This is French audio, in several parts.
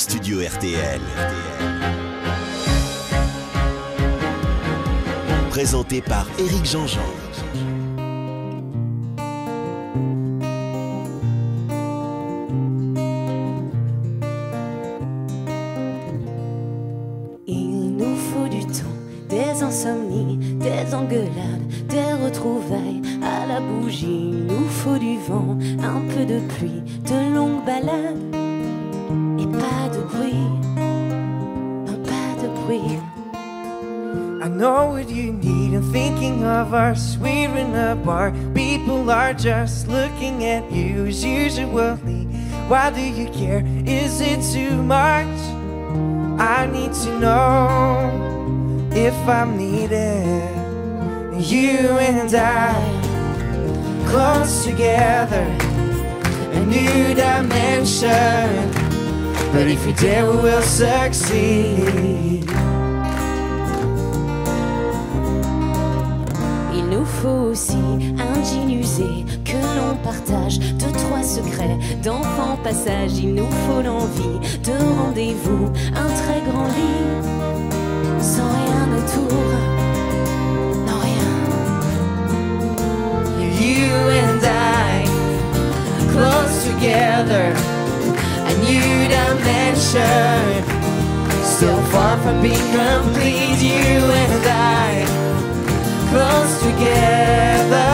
studio RTL. Présenté par Éric Jean-Jean. Il nous faut du temps, des insomnies, des engueulades, des retrouvailles à la bougie. Il nous faut du vent, un peu de pluie, de longues balades de bruit. Non, pas de bruit. I know what you need. I'm thinking of us. We're in a bar. People are just looking at you as usually. Why do you care? Is it too much? I need to know if I'm needed. You and I, close together, a new dimension. But if you dare, we will succeed. Il nous faut aussi un jean usé que l'on partage, deux, trois secrets d'enfants passage. Il nous faut l'envie de rendez-vous, un très grand lit, dimension. Still far from being complete, you and I, close together,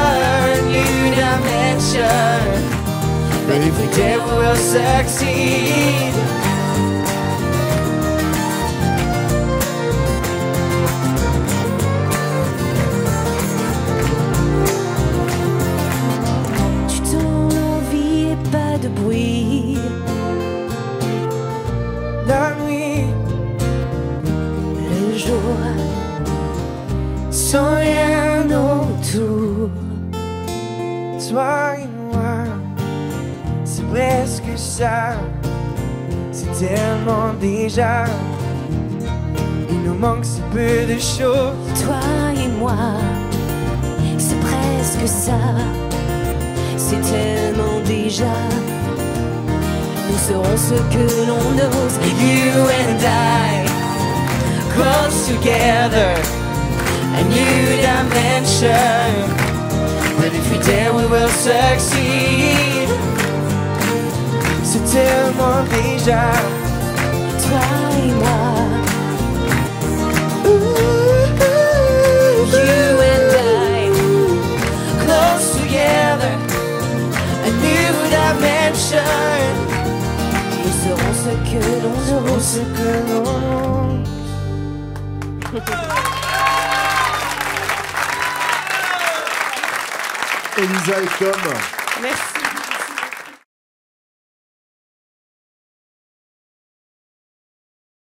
new dimension. But if we dare, we will succeed. Sans rien autour. Toi et moi, c'est presque ça. C'est tellement déjà. Il nous manque si peu de choses. toi et moi, c'est presque ça. C'est tellement déjà. Nous serons ce que l'on ose. You and I, close together, a new dimension. But if we dare, we will succeed. C'est tellement déjà. Toi et moi, You and I, close together, a new dimension. nous serons ce que l'on Elisa et Tom. Merci.